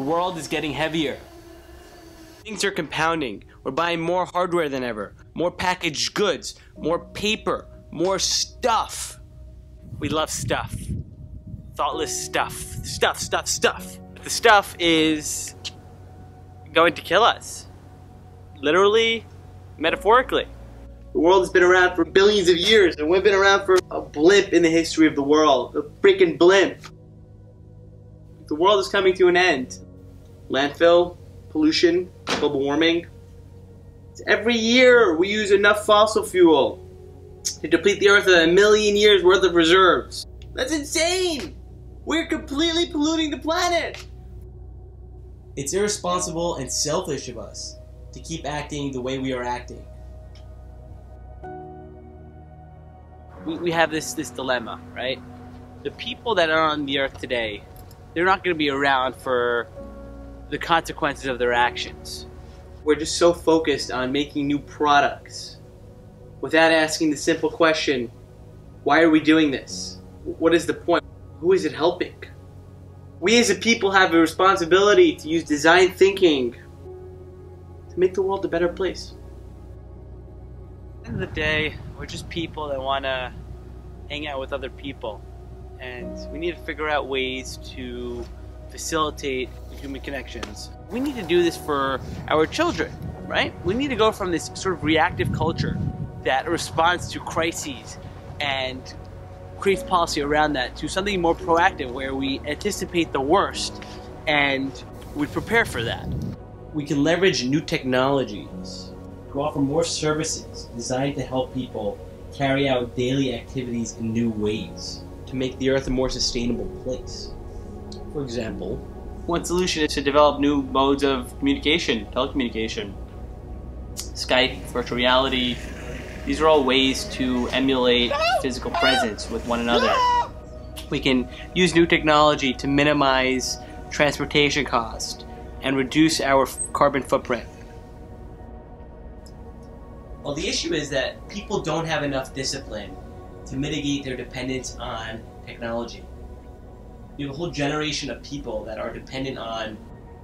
world is getting heavier. Things are compounding. We're buying more hardware than ever, more packaged goods, more paper, more stuff. We love stuff. Thoughtless stuff. Stuff, stuff, stuff. The stuff is going to kill us. Literally, metaphorically. The world has been around for billions of years, and we've been around for a blimp in the history of the world. A freaking blimp. The world is coming to an end. Landfill, pollution, global warming. Every year we use enough fossil fuel to deplete the earth of a million years worth of reserves. That's insane! We're completely polluting the planet! It's irresponsible and selfish of us to keep acting the way we are acting. We, we have this, this dilemma, right? The people that are on the earth today, they're not going to be around for the consequences of their actions. We're just so focused on making new products without asking the simple question why are we doing this? What is the point? Who is it helping? We as a people have a responsibility to use design thinking to make the world a better place. At the end of the day, we're just people that want to hang out with other people. And we need to figure out ways to facilitate human connections. We need to do this for our children, right? We need to go from this sort of reactive culture that responds to crises and creates policy around that to something more proactive where we anticipate the worst and we prepare for that. We can leverage new technologies to offer more services designed to help people carry out daily activities in new ways to make the earth a more sustainable place. For example, one solution is to develop new modes of communication, telecommunication, Skype, virtual reality. These are all ways to emulate physical presence with one another. We can use new technology to minimize transportation cost and reduce our carbon footprint. Well, the issue is that people don't have enough discipline to mitigate their dependence on technology. You have a whole generation of people that are dependent on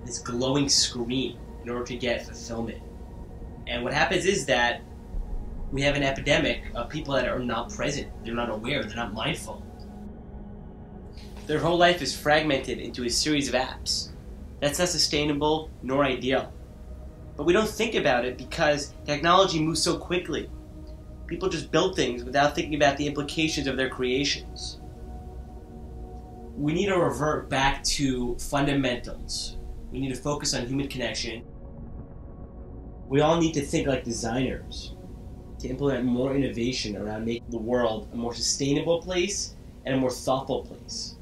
this glowing screen in order to get fulfillment. And what happens is that we have an epidemic of people that are not present, they're not aware, they're not mindful. Their whole life is fragmented into a series of apps. That's not sustainable nor ideal. But we don't think about it because technology moves so quickly. People just build things without thinking about the implications of their creations. We need to revert back to fundamentals. We need to focus on human connection. We all need to think like designers to implement more innovation around making the world a more sustainable place and a more thoughtful place.